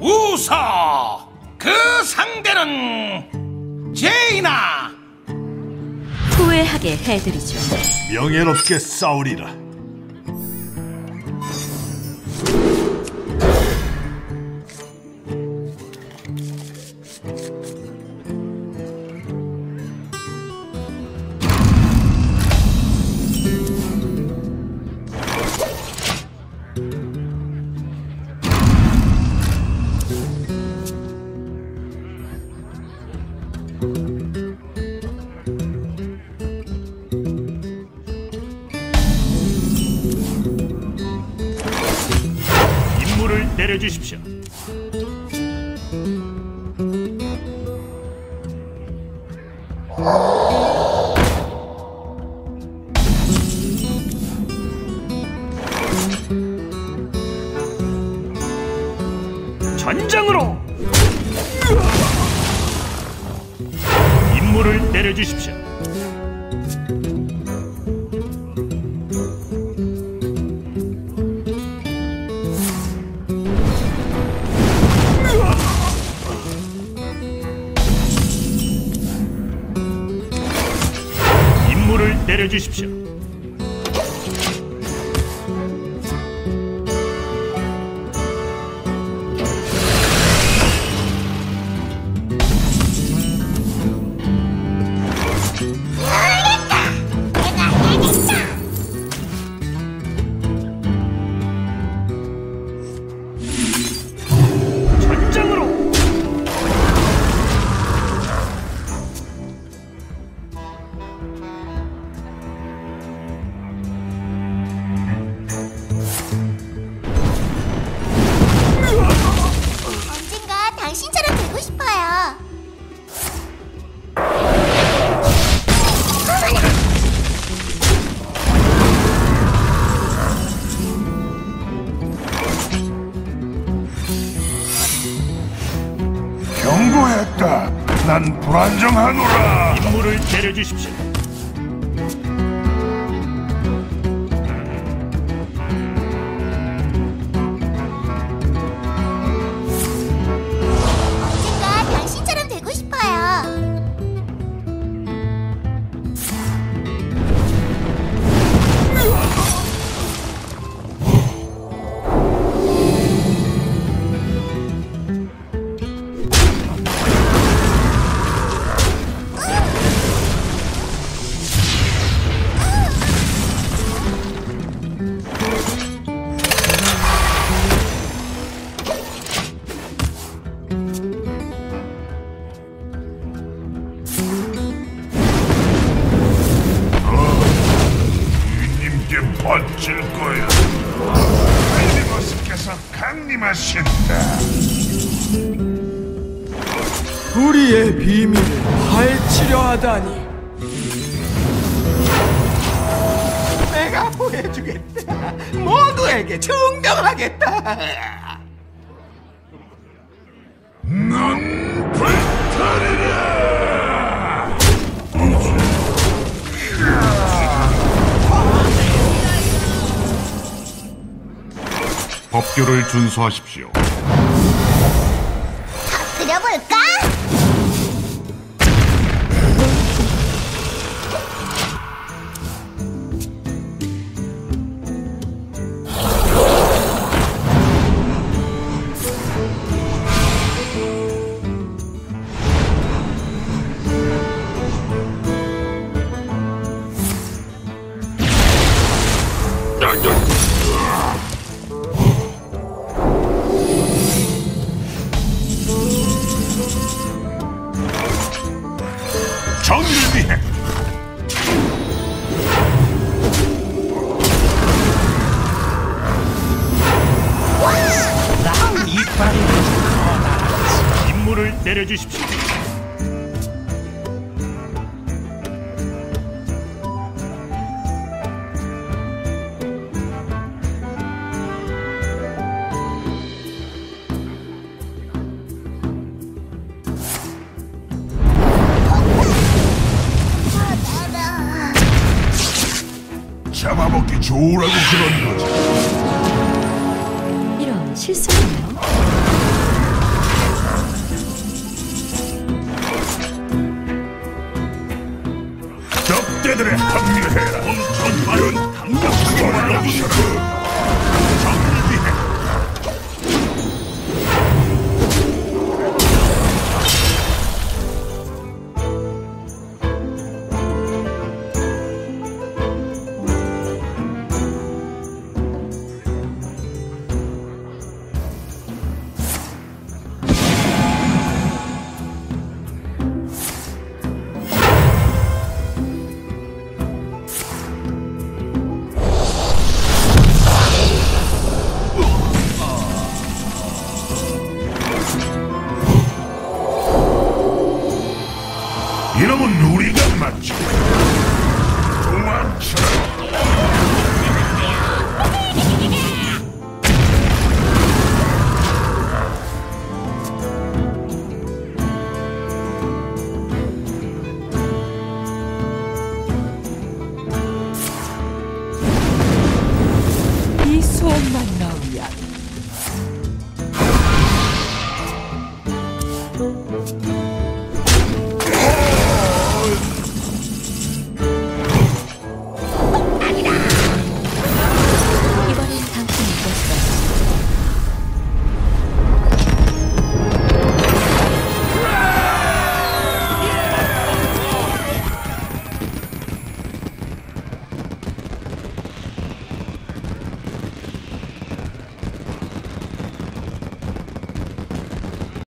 우서 그 상대는 제이나 후회하게 해드리죠. 명예롭게 싸우리라. 내려주십시오. 전장으로! 임무를 내려주십시오. 내려주십시오. 불안정하노라. 임무를 내려주십시오. 바칠 거야. 할리버스께서 강림하신다. 우리의 비밀을 파헤치려 하다니 내가 보여주겠다. 모두에게 증명하겠다. 넌 법규를 준수하십시오. 그려볼까? 정의를 위해 임무를 내려주십시오. 잡아먹기 좋으라고 그런 거지. 이런 실수네요. 적대들의 합류해라. 엄청 많은 강력하게 말아주셔라. 이 소원만이